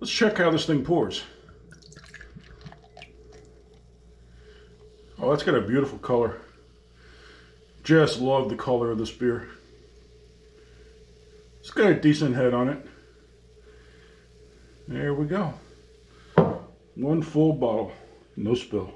Let's check how this thing pours. Oh, that's got a beautiful color. Just love the color of this beer. It's got a decent head on it. There we go. One full bottle, no spill.